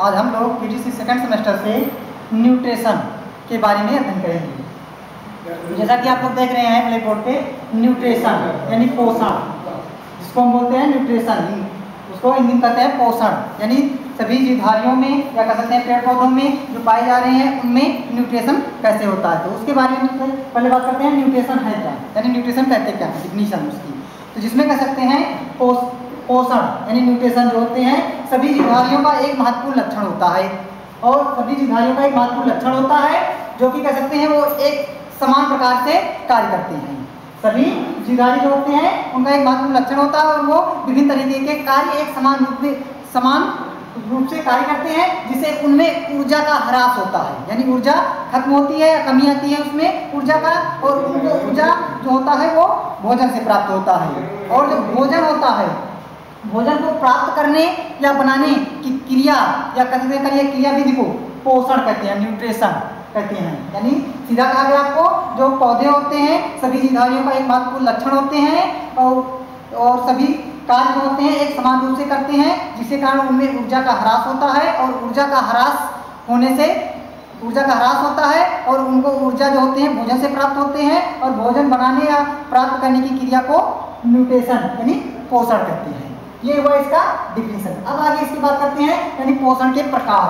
आज हम लोग पीटीसी सेकंड सेमेस्टर से न्यूट्रेशन के बारे में अध्ययन करेंगे। जैसा कि आप लोग देख रहे हैं ब्लैक बोर्ड पे न्यूट्रेशन यानी पोषण। जिसको हम बोलते हैं न्यूट्रिशन उसको में कहते हैं पोषण। यानी सभी जीवधारियों में, या कह सकते हैं पेड़ पौधों में, जो पाए जा रहे हैं, उनमें न्यूट्रेशन कैसे होता है? तो उसके बारे में पहले बात करते हैं न्यूट्रेशन है क्या? यानी न्यूट्रेशन कहते क्या? डिफिनीशन उसकी। तो जिसमें कह सकते हैं पोषण, यानी न्यूट्रिशन जो होते हैं, सभी जीवधारियों का एक महत्वपूर्ण लक्षण होता है। और सभी जीवधारियों का एक महत्वपूर्ण लक्षण होता है, जो कि कह सकते हैं वो एक समान प्रकार से कार्य करते हैं। सभी जीवधारी जो होते हैं, उनका एक महत्वपूर्ण लक्षण होता है और वो विभिन्न तरीके के कार्य एक समान रूप में, समान रूप से कार्य करते हैं जिससे उनमें ऊर्जा का ह्रास होता है। यानी ऊर्जा खत्म होती है या कमी आती है उसमें ऊर्जा का, और उनको ऊर्जा जो होता है वो भोजन से प्राप्त होता है। और जो भोजन होता है भोजन को प्राप्त करने या बनाने की क्रिया या कहते करिए क्रिया विधि को पोषण कहते हैं न्यूट्रिशन कहते हैं। यानी सीधा कहा गया आपको, जो पौधे होते हैं, सभी जीवधारियों का एक महत्वपूर्ण लक्षण होते हैं और और सभी कार्य जो होते हैं, एक समान रूप से करते हैं, जिसके कारण उनमें ऊर्जा का ह्रास होता है और ऊर्जा का ह्रास होने से, ऊर्जा का ह्रास होता है और उनको ऊर्जा जो होते हैं, भोजन से प्राप्त होते हैं और भोजन बनाने या प्राप्त करने की क्रिया को न्यूट्रेशन यानी पोषण कहते हैं। ये हुआ इसका डिफिनेशन अब आगे इसकी बात करते हैं, यानी पोषण के प्रकार,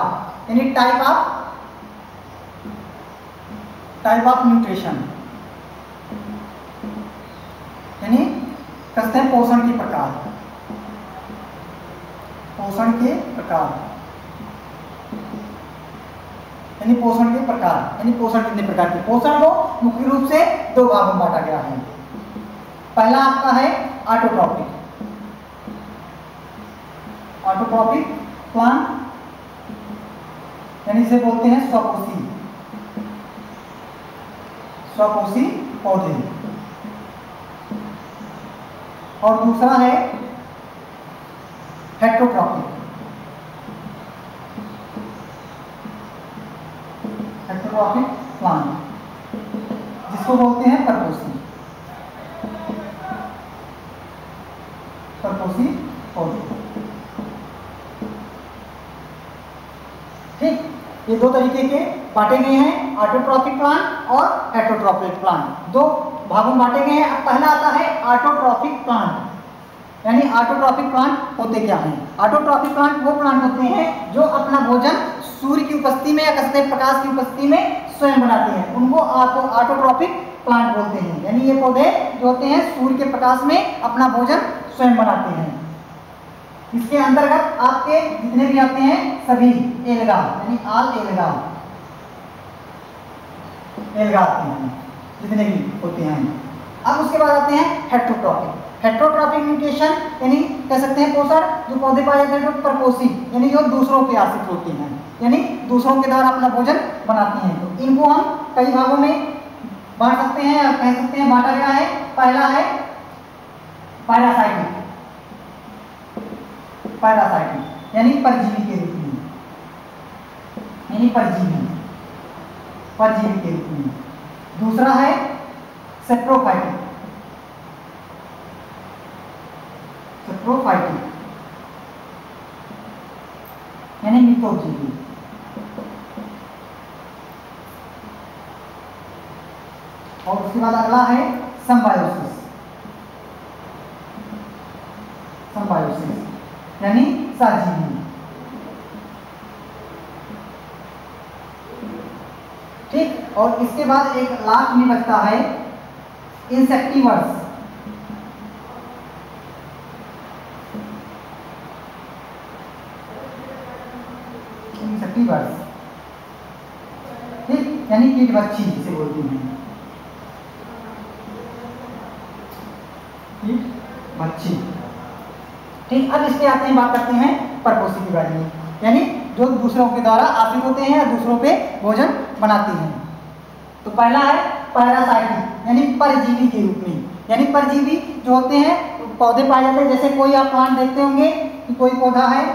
यानी type of type of nutrition यानी कहते हैं पोषण के प्रकार. पोषण के प्रकार. यानी पोषण के प्रकार. यानी पोषण कितने प्रकार के? पोषण को मुख्य रूप से दो भागों में बांटा गया है। पहला आपका है ऑटोट्रॉपिक ऑटोट्रॉपिक प्लांट यानी इसे बोलते हैं स्वपोषी स्वपोषी पौधे। और दूसरा है हेट्रोट्रॉपिक हेट्रोट्रॉपिक प्लांट, जिसको बोलते हैं परपोषी परपोषी ये दो तरीके के बांटे गए हैं ऑटोट्रॉपिक प्लांट और हेट्रोट्रॉपिक प्लांट दो भागों में बांटे गए हैं। पहला आता है ऑटोट्रॉपिक प्लांट यानी ऑटोट्रॉपिक प्लांट होते क्या हैं? ऑटोट्रॉपिक प्लांट वो प्लांट होते हैं जो अपना भोजन सूर्य की उपस्थिति में या कसते प्रकाश की उपस्थिति में स्वयं बनाते हैं। उनको ऑटोट्रॉपिक प्लांट बोलते हैं। यानी ये पौधे जो होते हैं, सूर्य के प्रकाश में अपना भोजन स्वयं बनाते हैं। इसके अंतर्गत आपके जितने भी आते हैं, सभी एलगा यानी आल एलगा आते हैं, जितने भी होते हैं। अब उसके बाद आते हैं हेट्रोट्रॉपिक हेट्रोट्रॉपिक न्यूट्रिशन यानी कह सकते हैं पोषण, जो पौधे पाए जाते हैं तो परपोषी यानी जो दूसरों पे आश्रित होते हैं। यानी दूसरों के द्वारा अपना भोजन बनाते हैं। तो इनको हम कई भागों में बांट सकते हैं कह सकते हैं बांटा गया है। पहला है पैरासाइटिक पैरासाइटिक यानी परजीवी के रूप में। यानी परजीवी परजीवी के रूप में। दूसरा है सेप्रोफाइटिक सेप्रोफाइटिक यानी मिथोजीवी और उसके बाद अगला है संबायोसिस संबायोसिस यानी सहजीवी ठीक? और इसके बाद एक लास्ट में बचता है इंसेक्टिवर्स इंसेक्टिवर्स ठीक? यानी कीट बच्ची जिसे बोलते हैं। कीट बच्ची ठीक? अब इसके आते हैं बात करते हैं परपोषी के बारे में यानी जो दूसरों के द्वारा आश्रित होते हैं या दूसरों पे भोजन बनाते हैं। तो पहला है पैरासाइटिक यानी परजीवी के रूप में। यानी परजीवी जो होते हैं, पौधे पाए जाते हैं। जैसे कोई आप प्लांट देखते होंगे कि कोई पौधा है।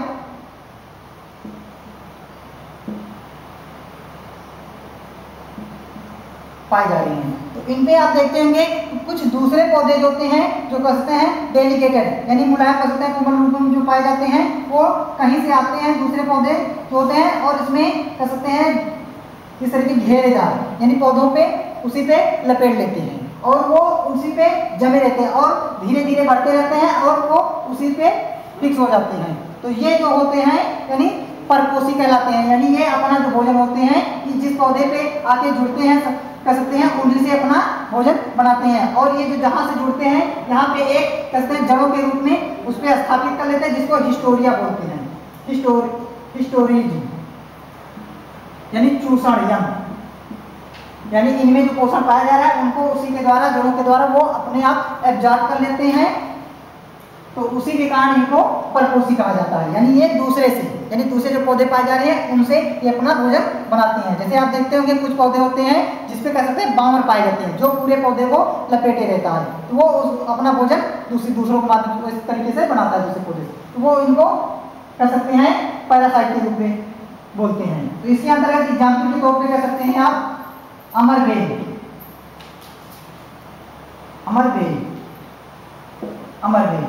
पाए जा रहे हैं। इन पे आप देखते होंगे कुछ दूसरे पौधे जो होते हैं, जो कहते हैं डेलिकेटेड यानी मुलायम कह सकते हैं, कोमल रूप में जो पाए जाते हैं, वो कहीं से आते हैं दूसरे पौधे जो होते हैं और इसमें कह सकते हैं इस तरह के घेरेदार यानी पौधों पे उसी पे लपेट लेते हैं और वो उसी पे जमे रहते हैं और धीरे धीरे बढ़ते रहते हैं और वो उसी पे फिक्स हो जाते हैं। तो ये जो होते हैं, यानी परपोसी कहलाते हैं, यानी ये अपना जो भोजन होते हैं कि जिस पौधे पे आके जुड़ते हैं कह सकते हैं उन्हीं से अपना भोजन बनाते हैं। और ये जो जहाँ से जुड़ते हैं, यहाँ पे एक कह सकते हैं, जड़ों के रूप में उस पर स्थापित कर लेते हैं, जिसको हिस्टोरिया बोलते हैं। हिस्टोर हिस्टोरिज यानी चूषण यंग यानी इनमें जो पोषण पाया जा रहा है, उनको उसी के द्वारा, जड़ों के द्वारा वो अपने आप एब्जॉर्ब कर लेते हैं। तो उसी के कारण इनको परपोषी कहा जाता है। यानी ये दूसरे से। यानी दूसरे जो पौधे पाए जा रहे हैं, उनसे ये अपना भोजन बनाते हैं। जैसे आप देखते होंगे, कुछ पौधे होते हैं जिसपे कह सकते हैं बावर पाए जाते हैं, जो पूरे पौधे को लपेटे रहता है। तो वो अपना भोजन दूसरी, दूसरों के माध्यम इस तरीके से बनाता है दूसरे पौधे तो वो इनको कह सकते हैं पैरासाइट के रूप में बोलते हैं। तो इसके अंतर्गत एग्ज़ाम्पल के तौर पर कह सकते हैं आप अमर बेल अमर बेल अमर बेल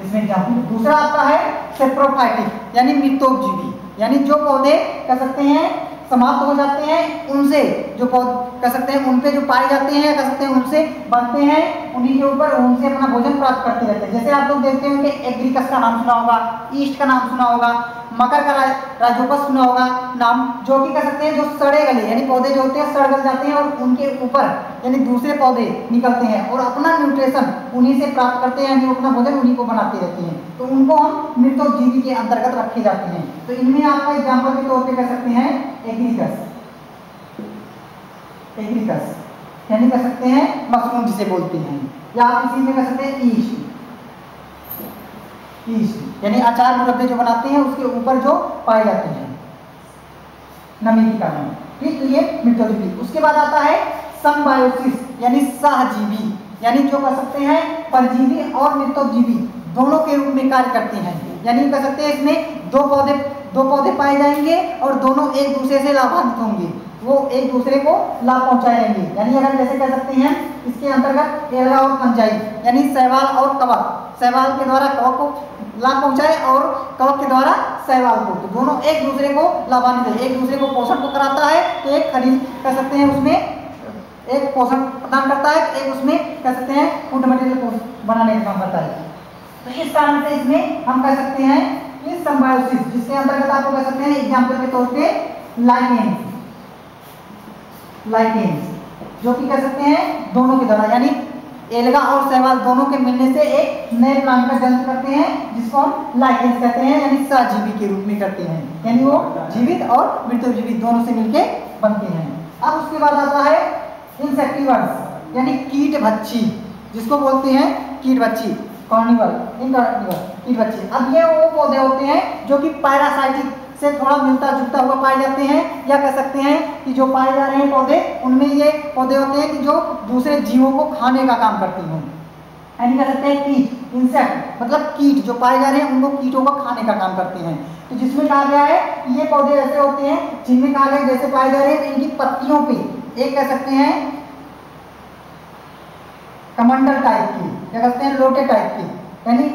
इसमें दूसरा आता है सेप्रोफाइटिक यानी मृतोपजीवी, यानी जो पौधे कह सकते हैं समाप्त हो जाते हैं, उनसे जो पौधे कह सकते हैं उन जो पाए जाते हैं कह सकते हैं उनसे बनते हैं, उन्हीं के ऊपर उनसे अपना भोजन प्राप्त करते रहते हैं। जैसे आप लोग देखते होंगे एग्रीकस का नाम सुना होगा, ईस्ट का नाम सुना होगा मकर का राजोपस सुना होगा नाम, जो कि कह सकते हैं जो सड़े गले, यानी पौधे जो होते हैं, सड़ गल जाते हैं और उनके ऊपर, यानी दूसरे पौधे निकलते हैं और अपना न्यूट्रिशन उन्हीं से प्राप्त करते हैं, यानी अपना भोजन उन्हीं को बनाते रहते हैं। तो उनको हम मृतोजीवी के अंतर्गत रखे जाते हैं। तो इनमें आपका एग्ज़ाम्पल के तौर पर कह सकते हैं एग्रीकस एग्रीकस यानी कह सकते हैं मशरूम जिसे बोलते हैं। या आप इसी में कह सकते हैं ईस्ट यानी अचार मुरब्बे जो बनाते हैं, उसके ऊपर जो पाए जाते हैं। नमी के कारण। ठीक तो ये मिट्रोजीवी उसके बाद आता है समबायोसिस यानी सहजीवी। यानी जो कह सकते हैं, परजीवी और मृतोजीवी दोनों के रूप में कार्य करते हैं। यानी कह सकते हैं इसमें दो पौधे दो पौधे पाए जाएँगे और दोनों एक दूसरे से लाभान्वित होंगे। वो एक दूसरे को लाभ पहुंचाएँगे। यानी अगर जैसे कह सकते हैं, इसके अंतर्गत एलगा और पंचाई यानी सहवाल और कवक। सहवाल के द्वारा कवक को लाभ पहुँचाए और कवक के द्वारा सहवाल को तो दोनों एक दूसरे को लाभान्वित एक दूसरे को पोषण को कराता है तो एक खरीद कह सकते हैं उसमें, एक पोषण प्रदान करता है, एक उसमें कह सकते हैं फ़ूड मटेरियल बनाने का काम करता है। तो इस कारण से इसमें हम कह सकते हैं कि संबायोसिस जिसके अंतर्गत आपको कह सकते हैं एग्ज़ाम्पल के तौर पर लाइकेंस लाइकेंस जो कि कह सकते हैं दोनों के द्वारा, यानी एलगा और सहवाल दोनों के मिलने से एक नए प्लांट का जन्म करते हैं, जिसको हम लाइकेंस कहते हैं, यानी सजीवी के रूप में करते हैं। यानी वो जीवित और मृत्यु जीवित दोनों से मिलके बनते हैं। अब उसके बाद आता है इंसेक्टिवर्स यानी कीट भच्छी जिसको बोलते हैं कीट भच्छी कॉर्निवल इनकॉर्निवल कीट भच्छी अब ये वो पौधे होते हैं जो कि पैरासाइटिक से थोड़ा मिलता जुलता हुआ पाए जाते हैं। या कह सकते हैं कि जो पाए जा रहे हैं पौधे, उनमें ये पौधे होते हैं कि जो दूसरे जीवों को खाने का काम करते हैं। यानी कह सकते हैं कीट इंसेक्ट मतलब कीट, जो पाए जा रहे हैं, उनको कीटों को खाने का काम करते हैं। तो जिसमें कहा गया है ये पौधे ऐसे होते हैं जिनमें कहा गया जैसे पाए जा रहे हैं, इनकी पत्तियों पे, एक कह सकते हैं कमंडल टाइप की क्या कहते हैं लोटे टाइप की, यानी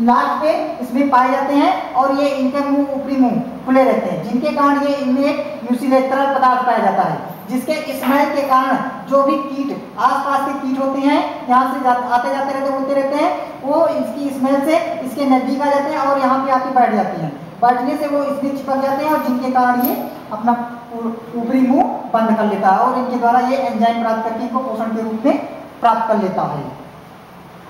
लास्ट पे इसमें पाए जाते हैं और ये इनके मुँह ऊपरी मुँह खुले रहते हैं। जिनके कारण ये इनमें एक तरल पदार्थ पाया जाता है जिसके स्मेल के कारण जो भी कीट आसपास के कीट होते हैं यहाँ से जा, आते जाते रहते होते रहते हैं वो इसकी स्मेल से इसके नज़दीक आ जाते हैं और यहाँ पे आके बैठ जाते हैं। बैठने से वो इसमें चिपक जाते हैं और जिनके कारण ये अपना ऊपरी मुँह बंद कर लेता है और इनके द्वारा ये एंजाइम प्राप्त करके इनको पोषण के रूप में प्राप्त कर लेता है।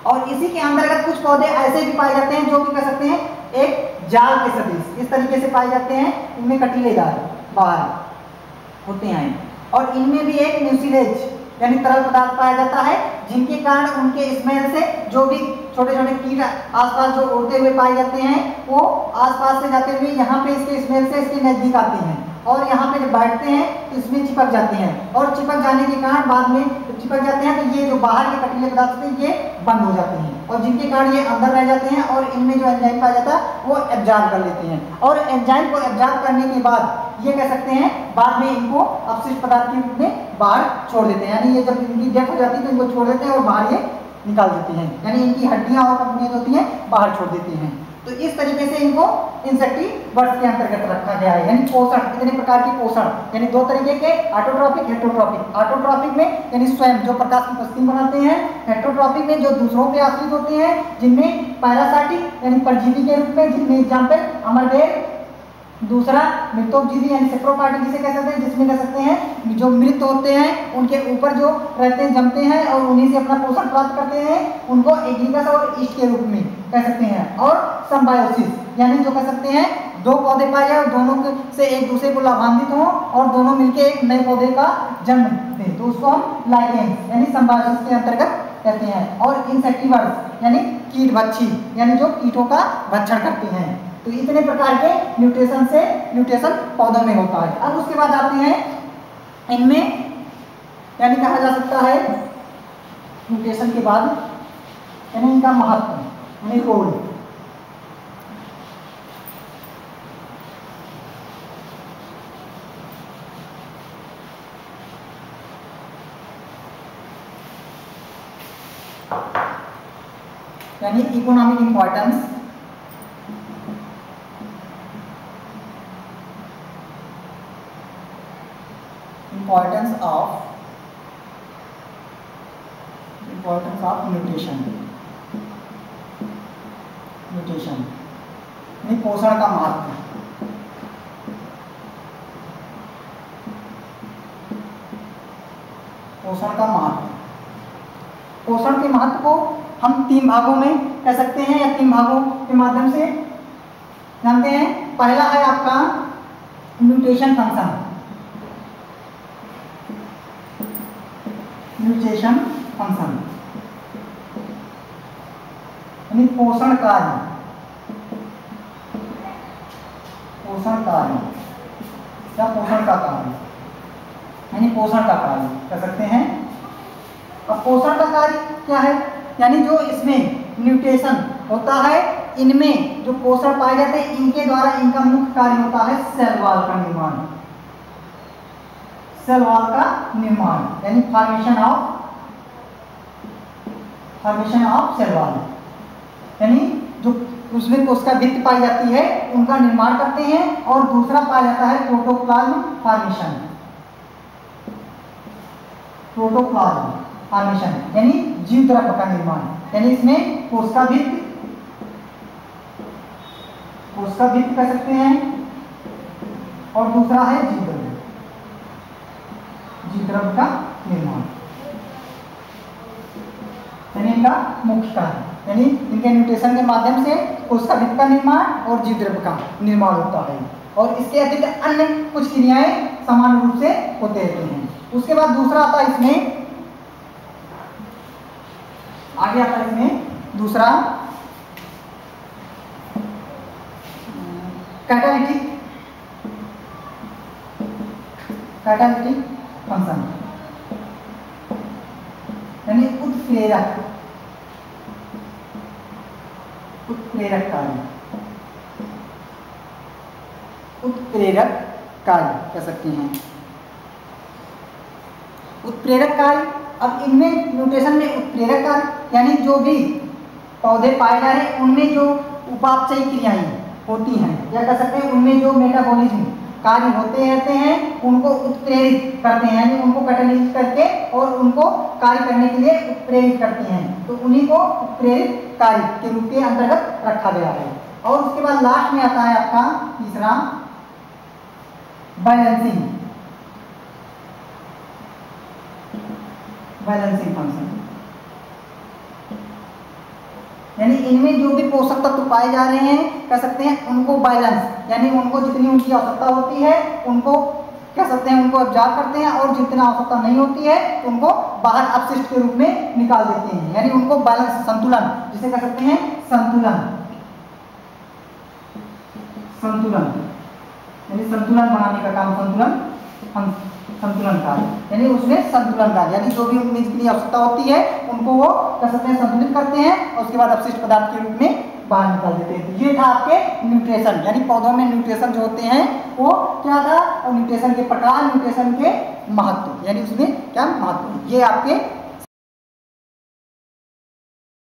और इसी के अंतर्गत कुछ पौधे ऐसे भी पाए जाते हैं, जो कि कह सकते हैं, एक जाल के सदृश, इस तरीके से पाए जाते हैं, इनमें कटीलेदार बाहर होते हैं। और इनमें भी एक न्यूसिलेज यानी तरल पदार्थ पाया जाता है, जिनके कारण उनके स्मेल से जो भी छोटे छोटे कीट आसपास जो उड़ते हुए पाए जाते हैं, वो आसपास से जाते हुए यहाँ पे इसके स्मेल से इसके नज़दीक आते हैं। और यहाँ पे जब बैठते हैं तो इसमें चिपक जाते हैं। और चिपक जाने के कारण बाद में चिपक जाते हैं तो ये जो बाहर के कटीले पदार्थ थे, ये बंद हो जाते हैं। और जिनके कारण ये अंदर रह जाते हैं और इनमें जो एंजाइम पाया जाता है, वो एब्जॉर्ब कर लेते हैं। और एंजाइम को एब्जॉर्ब करने के बाद, ये कह सकते हैं, बाद में इनको अपशिष्ट पदार्थ के रूप में बाहर छोड़ देते हैं। यानी ये जब इनकी डेथ हो जाती है तो इनको छोड़ देते हैं और बाहर ये निकाल देते हैं। यानी इनकी हड्डियाँ और कंपनियाँ जो होती हैं, बाहर छोड़ देती हैं। तो इस तरीके से इनको इंसेक्टी वर्ष के अंतर्गत रखा गया है। यानी पोषण कितने प्रकार की पोषण। यानी दो तरीके के ऑटोट्रॉपिक हेट्रोट्रॉपिक ऑटोट्रॉपिक में, यानी स्वयं, जो प्रकाश की पश्चिम बनाते हैं हेट्रोट्रॉपिक में जो दूसरों पे आश्रित होते हैं, जिनमें पैरासाइटिक यानी परजीवी के रूप में, जिनमें एग्ज़ाम्पल अमरदेव दूसरा मृतोपजीवी यानी सेप्रोकार्टिक जिसे कह सकते हैं, जिसमें कह सकते हैं जो मृत होते हैं, उनके ऊपर जो रहते हैं, जमते हैं और उन्हीं से अपना पोषण प्राप्त करते हैं, उनको एग्रीकस और ईस्ट के रूप में कह सकते हैं। और संबायोसिस, यानी जो कह सकते हैं, दो पौधे पाए जाए और दोनों से एक दूसरे को लाभान्वित हों और दोनों मिलकर एक नए पौधे का जन्म दें तो उसको हम लाइकेंस यानी संबायोसिस के अंतर्गत कहते हैं, और इंसेक्टिवर्स यानी कीट बच्ची यानी जो कीटों का भक्षण करते हैं। तो इतने प्रकार के न्यूट्रिशन से न्यूट्रिशन पौधों में होता है। अब उसके बाद आते हैं, इनमें, यानी कहा जा सकता है न्यूट्रिशन के बाद, यानी इनका महत्व, यानी role economic importance importance of importance of nutrition nutrition यानी पोषण का महत्व पोषण का महत्व पोषण के महत्व को हम तीन भागों में कह सकते हैं या तीन भागों के माध्यम से। जानते हैं, पहला है आपका न्यूट्रिशन फ़ंक्शन। Nutrition function. यानी पोषण कार्य। पोषण कार्य। या पोषण का कार्य। यानी पोषण का कार्य, कह सकते हैं। अब पोषण का कार्य क्या है? यानी जो इसमें न्यूट्रेशन होता है, इनमें जो पोषण पाए जाते हैं, इनके द्वारा इनका मुख्य कार्य होता है सेल वॉल का निर्माण। सेल वॉल का निर्माण, यानी formation of formation of cell wall. यानी जो उसमें कोशिका भित्ति पाई जाती है, उनका निर्माण करते हैं और दूसरा पाया जाता है प्रोटोप्लाज्म फॉर्मेशन। प्रोटोप्लाज्म। फॉर्मेशन यानी जीव द्रव्य का निर्माण। यानी इसमें कोशिका भित्ति। कोशिका भित्ति कह सकते हैं। और दूसरा है जीव द्रव्य। जीव द्रव्य का निर्माण। यानी इनका मुख्य कार्य यानी इनके न्यूट्रिशन के माध्यम से कोशिका भित्ति का निर्माण और जीव द्रव्य का निर्माण होता है। और इसके अतिरिक्त अन्य कुछ क्रियाएँ समान रूप से होते रहते हैं। उसके बाद दूसरा आता है इसमें आगे आता है इसमें दूसरा। कैटालिटिक कैटालिटिक फ़ंक्शन यानी उत्प्रेरक उत्प्रेरक कार्य। उत्प्रेरक कार्य कह सकते हैं। उत्प्रेरक कार्य। अब इनमें न्यूट्रिशन में उत्प्रेरक कार्य। यानी जो भी पौधे पाए जा रहे हैं, उनमें जो उपापचयी क्रियाएँ होती हैं, या कह सकते हैं, उनमें जो मेटाबॉलिज्म कार्य होते रहते हैं, उनको उत्प्रेरित करते हैं, यानी उनको कैटलिस्ट करके और उनको कार्य करने के लिए उत्प्रेरित करते हैं। तो उन्हीं को उत्प्रेरित कार्य के रूप के अंतर्गत रखा गया है। और उसके बाद लास्ट में आता है आपका तीसरा। बैलेंसिंग बैलेंसिंग फ़ंक्शन यानी इनमें जो भी पोषक तत्व पाए जा रहे हैं, कह सकते हैं उनको बैलेंस यानी उनको जितनी उनकी आवश्यकता होती है, उनको, कह सकते हैं उनको ऑब्जॉर्व करते हैं, और जितना आवश्यकता नहीं होती है तो उनको बाहर अपशिष्ट के रूप में निकाल देते हैं, यानी उनको बैलेंस संतुलन, जिसे कह सकते हैं संतुलन। संतुलन, यानी संतुलन बनाने का काम संतुलन। संतुलन कार्य यानी उसमें संतुलन कार्य यानी जो भी उनमें जितनी आवश्यकता होती है, उनको वो कर सकते हैं, संतुलित करते हैं, और उसके बाद अपशिष्ट पदार्थ के रूप में बाहर निकाल देते हैं। तो ये था आपके न्यूट्रिशन, यानी पौधों में न्यूट्रिशन जो होते हैं, वो क्या था? और न्यूट्रिशन के प्रकार, न्यूट्रिशन के महत्व, यानी उसमें क्या महत्व? ये आपके